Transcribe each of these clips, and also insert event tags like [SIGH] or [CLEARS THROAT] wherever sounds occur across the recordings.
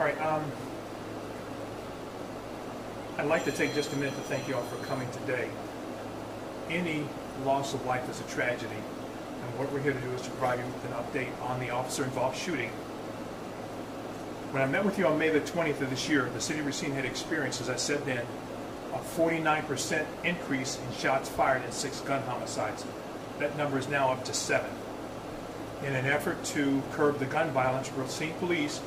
All right. Um, I'd like to take just a minute to thank you all for coming today. Any loss of life is a tragedy, and what we're here to do is to provide you with an update on the officer-involved shooting. When I met with you on May the 20th of this year, the city of Racine had experienced, as I said then, a 49% increase in shots fired and six gun homicides. That number is now up to seven. In an effort to curb the gun violence, Racine police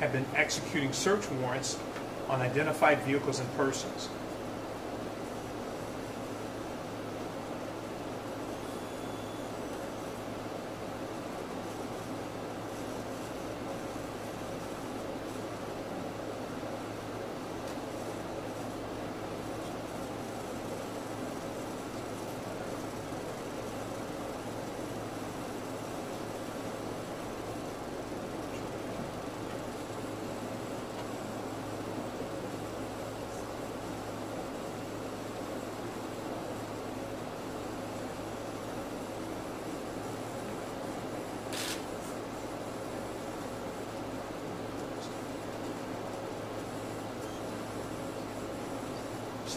have been executing search warrants on identified vehicles and persons.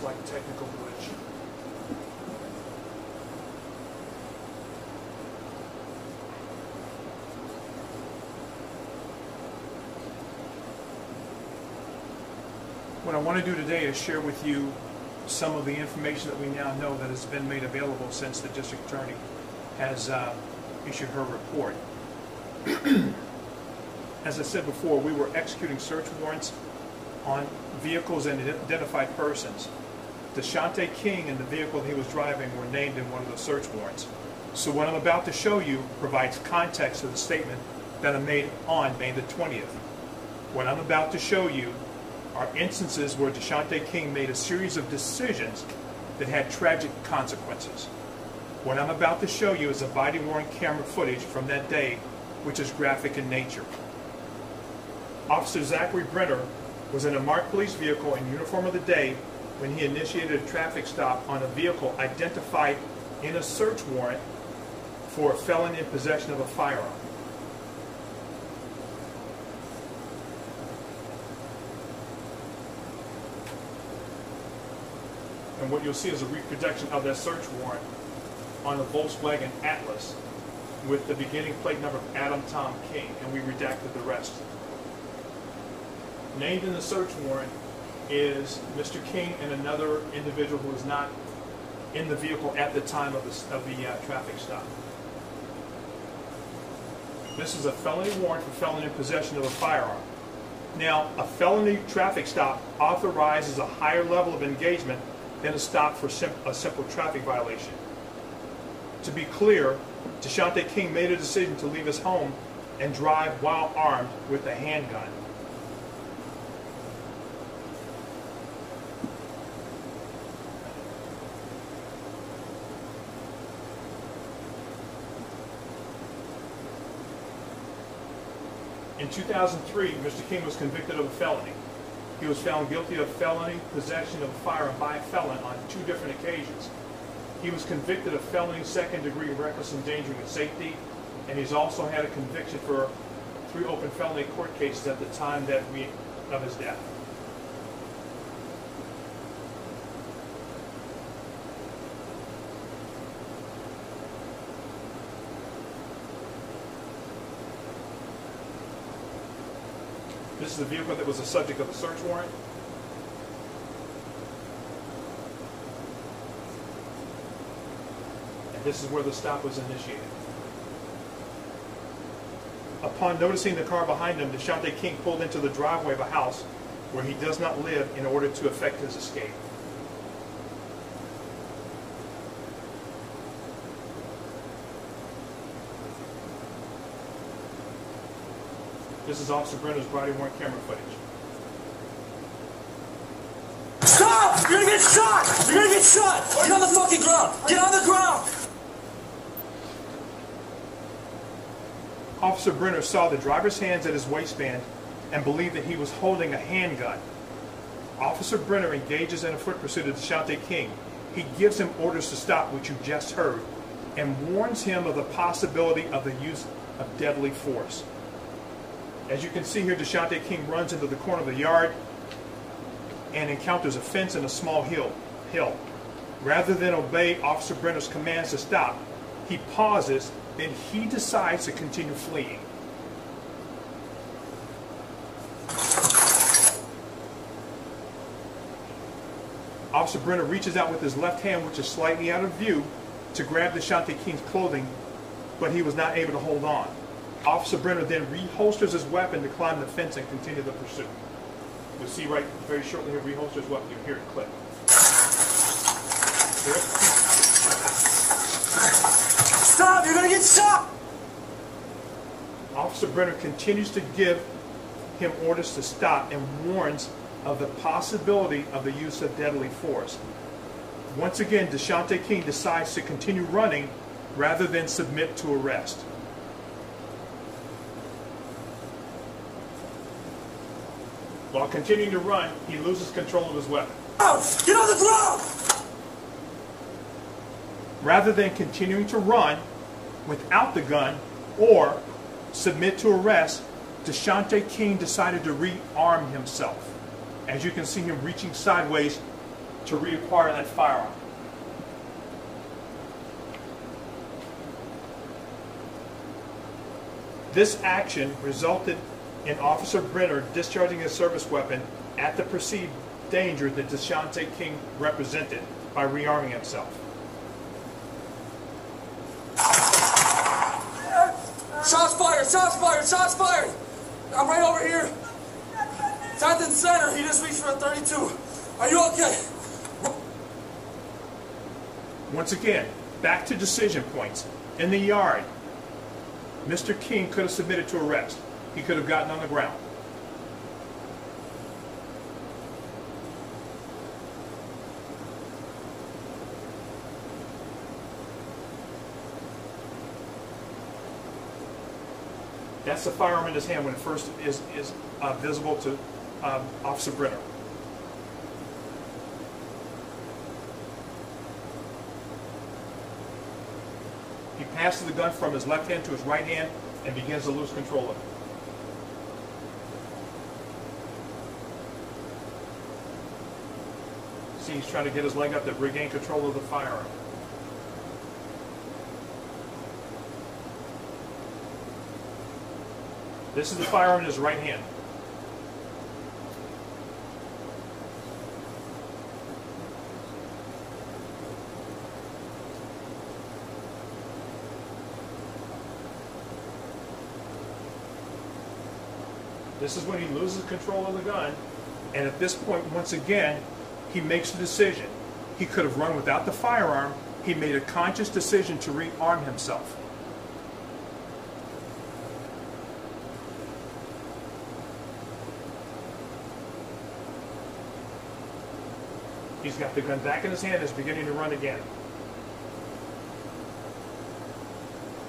Slight technical glitch. What I want to do today is share with you some of the information that we now know that has been made available since the district attorney has uh, issued her report. [CLEARS THROAT] As I said before, we were executing search warrants on vehicles and identified persons. Da'Shontay King and the vehicle he was driving were named in one of the search warrants. So what I'm about to show you provides context to the statement that I made on May the 20th. What I'm about to show you are instances where Da'Shontay King made a series of decisions that had tragic consequences. What I'm about to show you is a body-worn camera footage from that day, which is graphic in nature. Officer Zachary Brenner was in a marked police vehicle in uniform of the day when he initiated a traffic stop on a vehicle identified in a search warrant for a felon in possession of a firearm. And what you'll see is a reproduction of that search warrant on a Volkswagen Atlas with the beginning plate number of Adam Tom King, and we redacted the rest. Named in the search warrant is Mr. King and another individual who was not in the vehicle at the time of the, of the uh, traffic stop. This is a felony warrant for felony possession of a firearm. Now, a felony traffic stop authorizes a higher level of engagement than a stop for sim a simple traffic violation. To be clear, Da'Shontay King made a decision to leave his home and drive while armed with a handgun. In 2003, Mr. King was convicted of a felony. He was found guilty of felony possession of a firearm by a felon on two different occasions. He was convicted of felony second degree reckless endangering of safety, and he's also had a conviction for three open felony court cases at the time that we of his death. Is the vehicle that was the subject of a search warrant. And this is where the stop was initiated. Upon noticing the car behind him, Da'Shontay King pulled into the driveway of a house where he does not live in order to effect his escape. This is Officer Brenner's body worn camera footage. Stop! You're gonna get shot! You're gonna get shot! Get on the fucking ground! Get on the ground! Officer Brenner saw the driver's hands at his waistband and believed that he was holding a handgun. Officer Brenner engages in a foot pursuit of Da'Shontay King. He gives him orders to stop, which you just heard, and warns him of the possibility of the use of deadly force. As you can see here, Da'Shontay King runs into the corner of the yard and encounters a fence and a small hill. hill. Rather than obey Officer Brenner's commands to stop, he pauses, then he decides to continue fleeing. Officer Brenner reaches out with his left hand, which is slightly out of view, to grab Da'Shontay King's clothing, but he was not able to hold on. Officer Brenner then reholsters his weapon to climb the fence and continue the pursuit. You'll see right very shortly here, reholsters his weapon. You'll hear it click. Hear it? Stop! You're gonna get shot! Officer Brenner continues to give him orders to stop and warns of the possibility of the use of deadly force. Once again, Da'Shontay King decides to continue running rather than submit to arrest. While continuing to run, he loses control of his weapon. Get on the ground! Rather than continuing to run without the gun or submit to arrest, Da'Shontay King decided to rearm himself. As you can see him reaching sideways to reacquire that firearm. This action resulted in Officer Brenner discharging his service weapon at the perceived danger that Da'Shontay King represented by rearming himself. Shots fired! Shots fired! Shots fired! I'm right over here. 10th and center. He just reached for a 32. Are you okay? Once again, back to decision points. In the yard, Mr. King could have submitted to arrest. He could have gotten on the ground. That's the firearm in his hand when it first is, is uh, visible to um, Officer Brenner. He passes the gun from his left hand to his right hand and begins to lose control of it. See, he's trying to get his leg up to regain control of the firearm. This is the firearm in his right hand. This is when he loses control of the gun. And at this point, once again, he makes a decision. He could have run without the firearm. He made a conscious decision to rearm himself. He's got the gun back in his hand and is beginning to run again.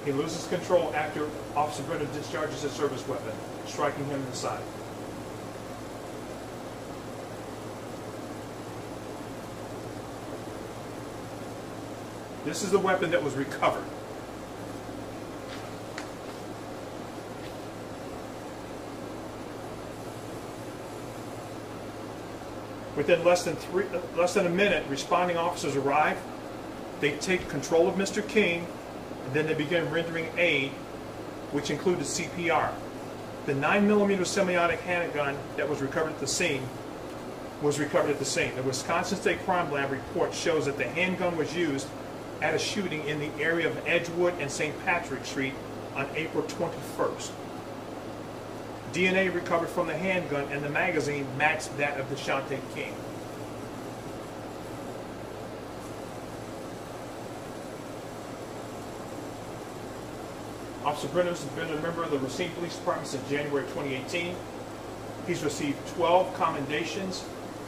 He loses control after Officer Brenner discharges his service weapon, striking him in the side. This is the weapon that was recovered. Within less than three, uh, less than a minute, responding officers arrive. They take control of Mr. King, and then they begin rendering aid, which included CPR. The 9mm semi-automatic handgun that was recovered at the scene was recovered at the scene. The Wisconsin State Crime Lab report shows that the handgun was used at a shooting in the area of Edgewood and St. Patrick Street on April 21st. DNA recovered from the handgun and the magazine matched that of Da'Shontay King. Officer Brenner has been a member of the Racine Police Department since January 2018. He's received 12 commendations,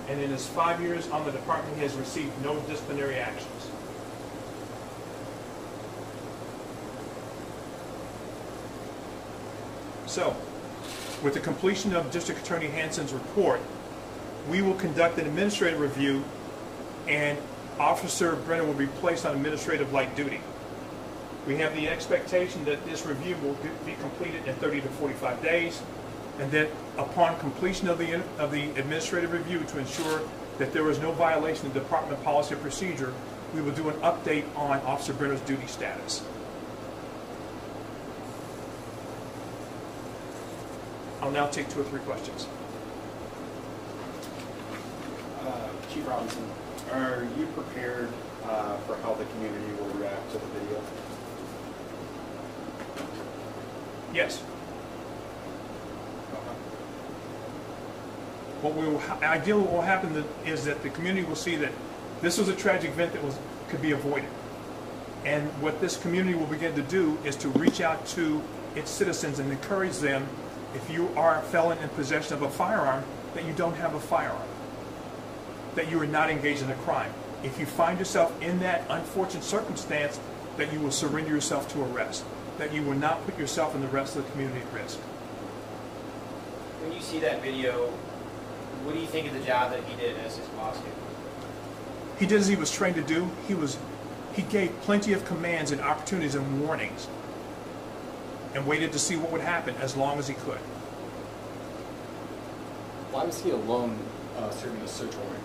and in his five years on the department, he has received no disciplinary actions. So, with the completion of District Attorney Hanson's report, we will conduct an administrative review and Officer Brenner will be placed on administrative light duty. We have the expectation that this review will be completed in 30 to 45 days. And then upon completion of the, of the administrative review to ensure that there was no violation of department policy or procedure, we will do an update on Officer Brenner's duty status. I'll now take two or three questions. Uh, Chief Robinson, are you prepared uh, for how the community will react to the video? Yes. What will, ideally what will happen that- is that the community will see that this was a tragic event that was, could be avoided. And what this community will begin to do is to reach out to its citizens and encourage them, if you are a felon in possession of a firearm, that you don't have a firearm. That you are not engaged in a crime. If you find yourself in that unfortunate circumstance, that you will surrender yourself to arrest. That you will not put yourself and the rest of the community at risk. When you see that video, what do you think of the job that he did as his boss? He did as he was trained to do. He was, he gave plenty of commands and opportunities and warnings, and waited to see what would happen as long as he could. Why was he alone uh, serving a search warrant?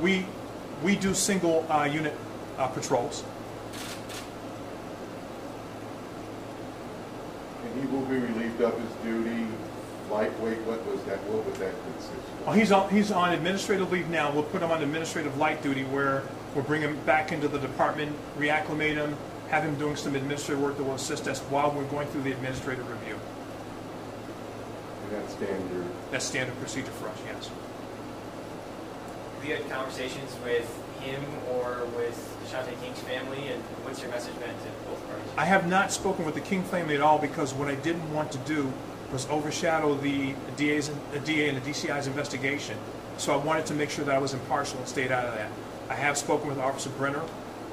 We, we do single uh, unit uh, patrols. And he will be relieved of his duty, lightweight, what was that, what would that consist Well, of? he's on, he's on administrative leave now. We'll put him on administrative light duty where we'll bring him back into the department, reacclimate him, have him doing some administrative work that will assist us while we're going through the administrative review. And that's standard. That's standard procedure for us, yes. Have you had conversations with him or with Shante King's family, and what's your message been to both parties? I have not spoken with the King family at all because what I didn't want to do was overshadow the DA's, the DA and the DCI's investigation. So I wanted to make sure that I was impartial and stayed out of that. I have spoken with Officer Brenner.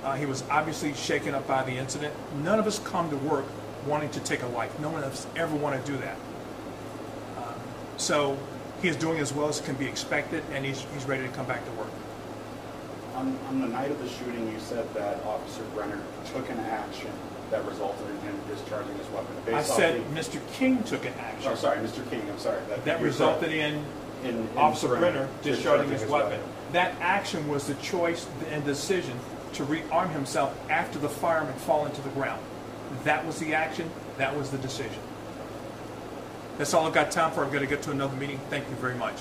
Uh, he was obviously shaken up by the incident. None of us come to work wanting to take a life. No one of us ever want to do that. Um, so he is doing as well as can be expected, and he's, he's ready to come back to work. On, on the night of the shooting, you said that Officer Brenner took an action that resulted in him discharging his weapon. I said the- Mr. King took an action. Oh, sorry, Mr. King, I'm sorry. That you're resulted in In- in Officer Brenner discharging his weapon. weapon. That action was the choice and decision to rearm himself after the fireman fallen to the ground. That was the action, that was the decision. That's all I've got time for. I've got to get to another meeting. Thank you very much.